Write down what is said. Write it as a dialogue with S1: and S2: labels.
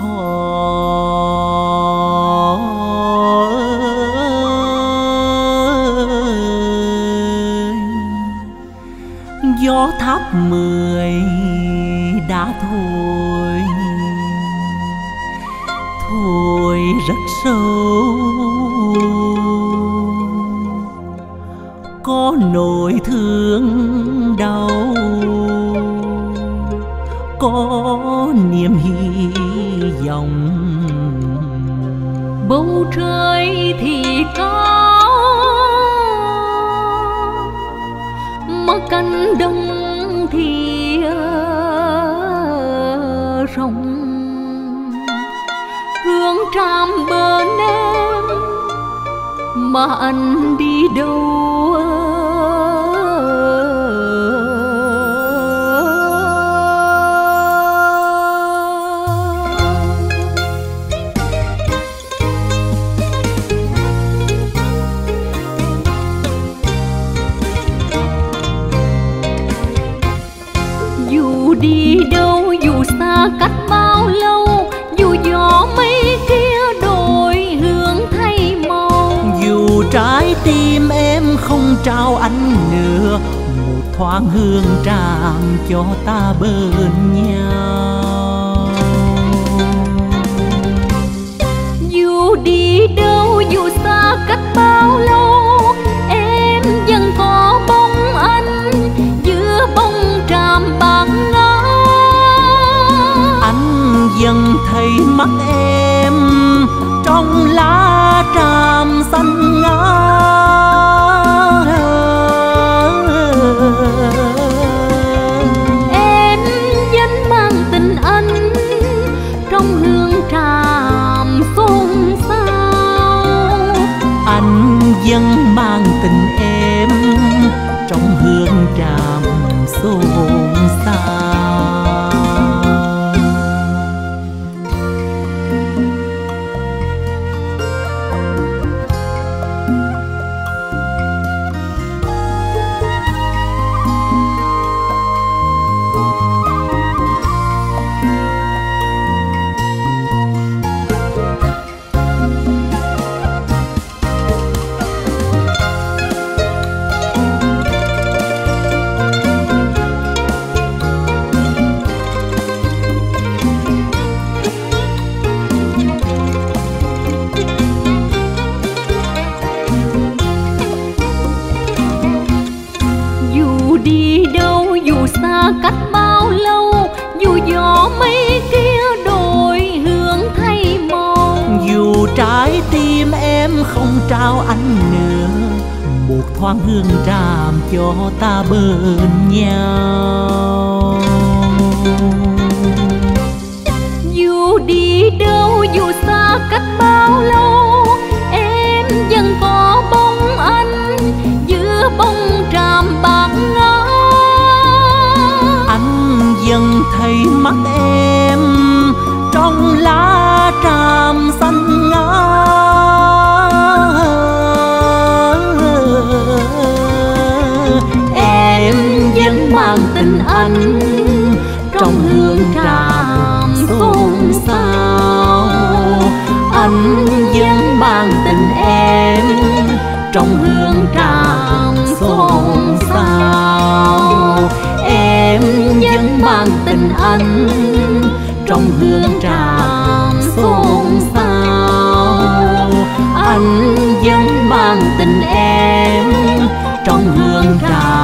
S1: khó gió tháp mười đã thôi thôi rất sâu. Có nỗi thương đau có niềm hy vọng.
S2: Bầu trời thì cao mà cánh đồng thì rộng. Hương tràm bên em mà anh đi đâu? Dù đi đâu, dù xa cách bao lâu, dù gió mây kia đổi hướng thay màu.
S1: Dù trái tim em không trao anh nữa một thoáng hương tràm cho ta bên nhau. Thấy mắt em trong lá tràm xanh ngát
S2: em vẫn mang tình
S1: trái tim em không trao anh nữa. Một thoáng hương tràm cho ta bên nhau.
S2: Dù đi đâu, dù xa, cách bao lâu anh trong hương tràm xôn xao.
S1: Anh vẫn ban tình em, trong hương tràm xôn xao. Em vẫn ban tình anh trong hương tràm xôn xao. Anh vẫn ban tình em, trong hương tràm